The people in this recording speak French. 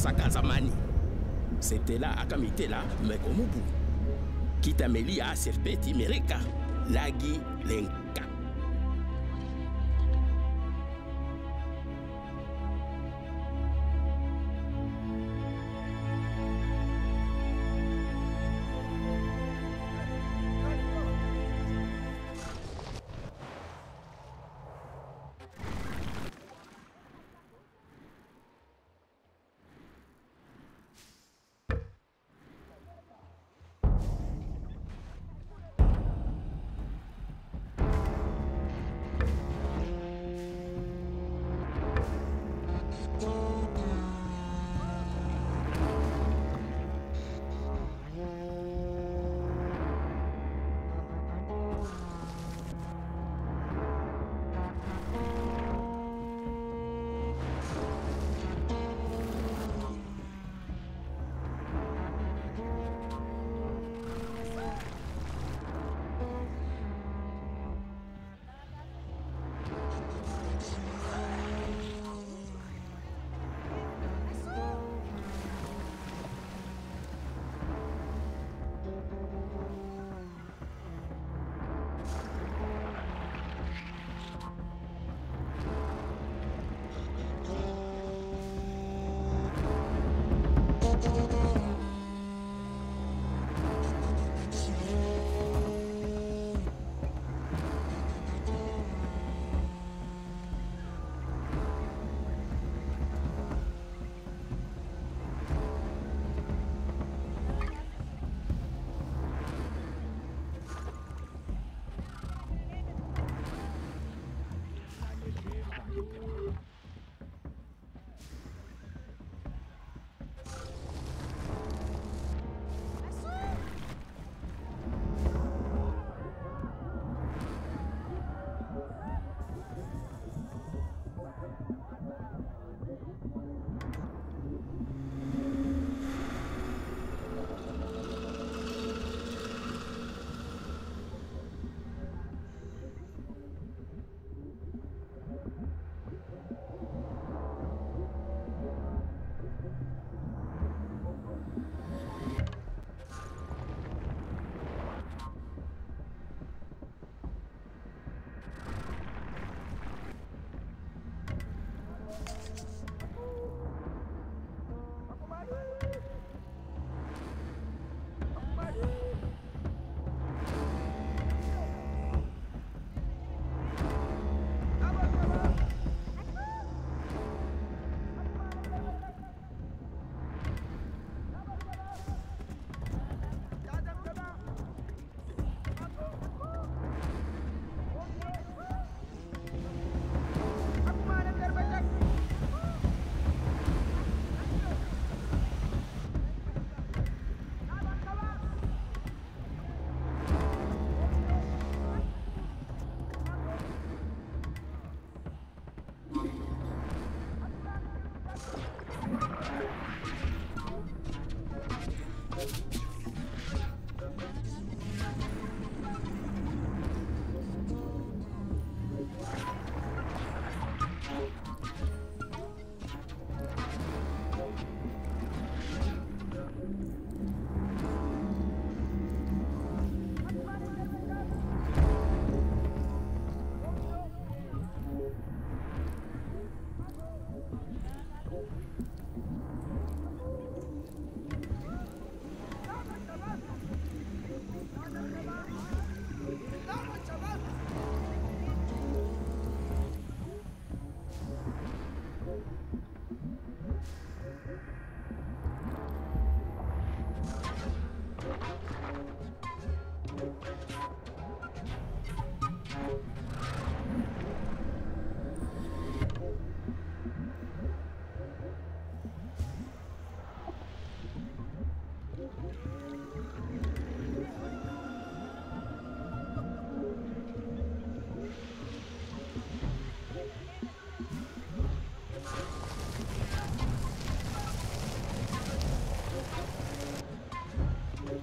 saka zamani setela akamitela mekomubu kitameli a serpeti mereka lagi lenka